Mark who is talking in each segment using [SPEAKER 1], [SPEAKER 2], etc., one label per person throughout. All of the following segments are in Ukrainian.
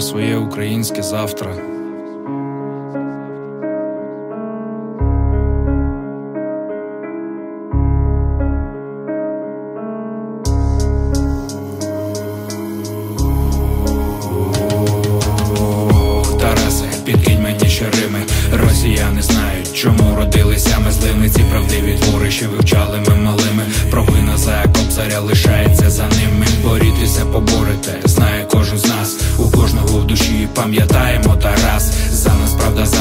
[SPEAKER 1] про своє українське завтра. Росіяни знають, чому родилися ми правдиві твори, вивчали ми малими. Провина за кобзаря лишається за ними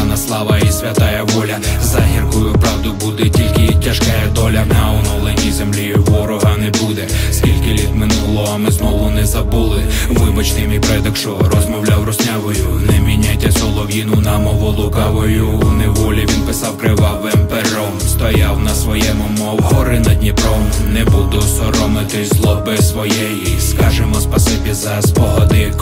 [SPEAKER 1] нас слава і святая воля. За гіркою правду буде тільки тяжка доля. На оновленій землі ворога не буде. Скільки літ минуло, а ми знову не забули. Вибачте, мій предок, що розмовляв руснявою Не міняйте солов'їну на мову лукавою. У неволі він писав кривавим пером. Стояв на своєму, мов гори над Дніпром. Не буду соромитись злоби своєї. Скажемо спасибі за спогади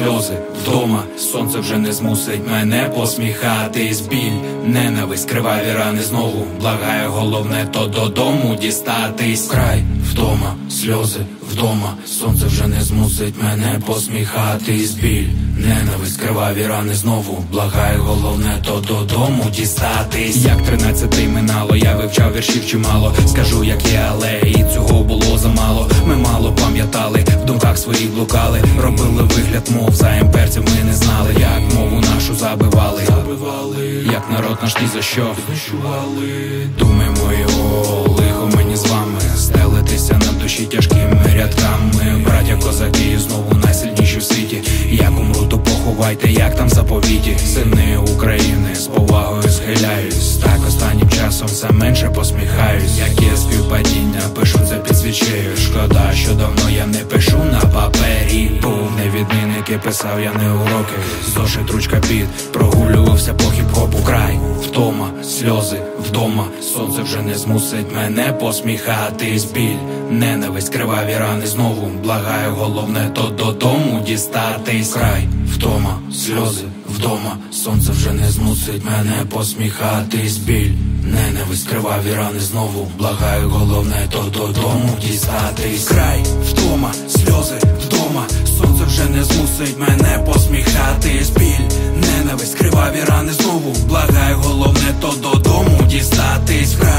[SPEAKER 1] сльози, вдома Сонце вже не змусить мене посміхатись. Біль, ненависть, криваві рани знову. Благаю, головне то додому дістатись. Край, втома, сльози, вдома. Сонце вже не змусить мене посміхатись. Біль, ненависть, криваві рани знову. Благаю, головне то додому дістатись. Як тринадцятий минало, я вивчав віршів чимало. Скажу, як є, але своїх блукали. Робили вигляд, мов за імперців ми не знали Як мову нашу забивали, забивали. Як народ наш ні за що. Знищували. Думаємо його, лихо мені з вами. Стелитися на душі тяжкими рядками. Браття козаки знову найсильніші в світі. Як умру, то поховайте, як там заповіті Сини України з повагою схиляюсь. Так останнім часом все менше посміхаюсь давно я не пишу на папері. Був не відмінник і писав я не уроки. Зошит ручка під, прогулювався по хіп-хопу край. Втома, сльози, вдома. Сонце вже не змусить мене посміхатись. Біль, ненависть, криваві рани. Знову Благаю, головне то додому дістатись. Край, втома, сльози, вдома Сонце вже не змусить мене посміхатись. Біль, ненависть, криваві рани. Знову Благаю, головне то додому дістатись. Край, втома, сльози, вдома. Сонце вже не змусить мене посміхатись. Біль, ненависть, криваві рани. Знову Благаю, головне то додому дістатись. Край,